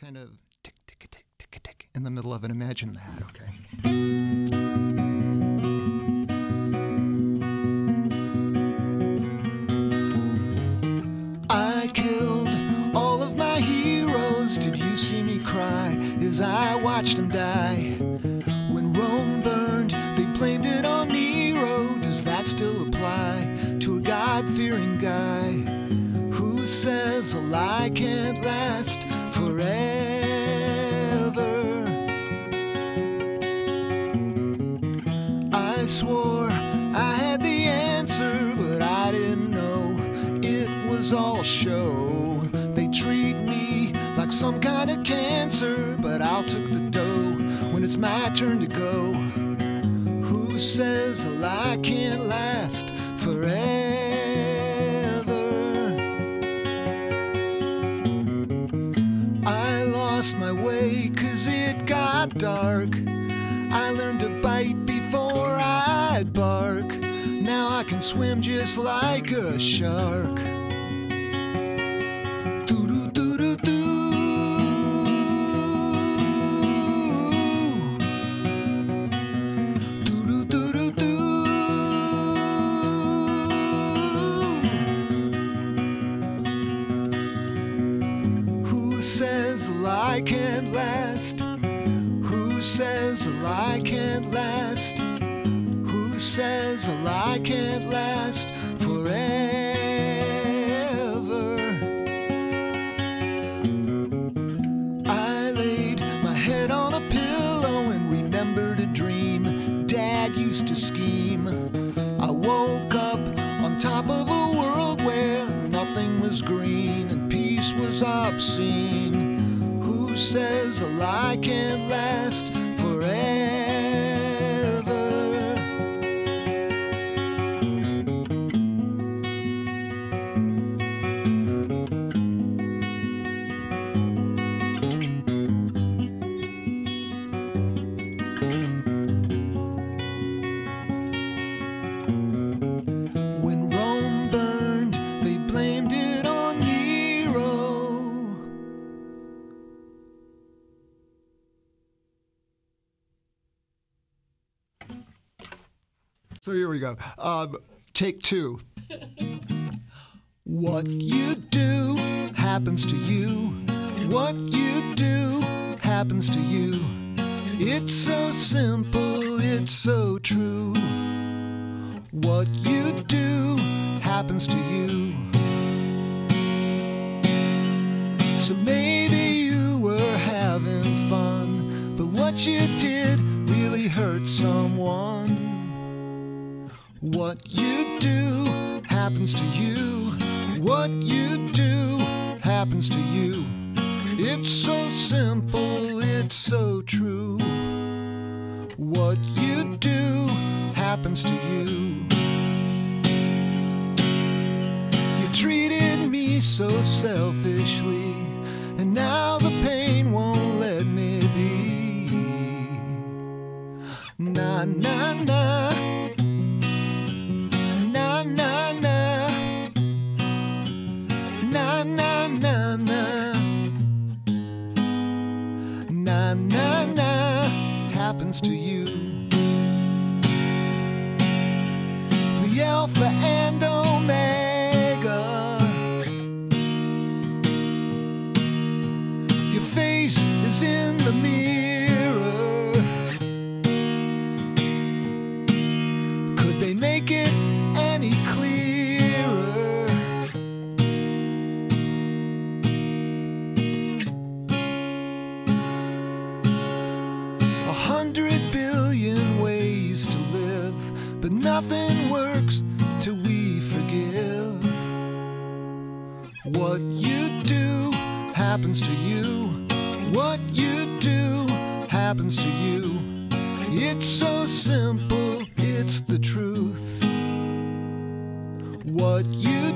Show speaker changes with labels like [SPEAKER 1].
[SPEAKER 1] kind of tick, tick, tick, tick, tick in the middle of it. Imagine that, okay? I killed all of my heroes. Did you see me cry as I watched them die? When Rome burned, they blamed it on Nero. Does that still apply to a God fearing guy who says a lie can't last all show. They treat me like some kind of cancer, but I'll took the dough when it's my turn to go. Who says a lie can't last forever? I lost my way cause it got dark. I learned to bite before I'd bark. Now I can swim just like a shark. Lie can't last? Who says a lie can't last? Who says a lie can't last forever? I laid my head on a pillow and remembered a dream Dad used to scheme. So here we go. Um, take two. What you do happens to you. What you do happens to you. It's so simple, it's so true. What you do happens to you. So maybe you were having fun, but what you did really hurt someone. What you do happens to you. What you do happens to you. It's so simple, it's so true. What you do happens to you. You treated me so selfishly, and now the pain won't let me be. Na na na. Alpha and Omega. Your face is in the mirror. Could they make it any clearer? A hundred billion ways to live, but nothing works What you do happens to you. What you do happens to you. It's so simple, it's the truth. What you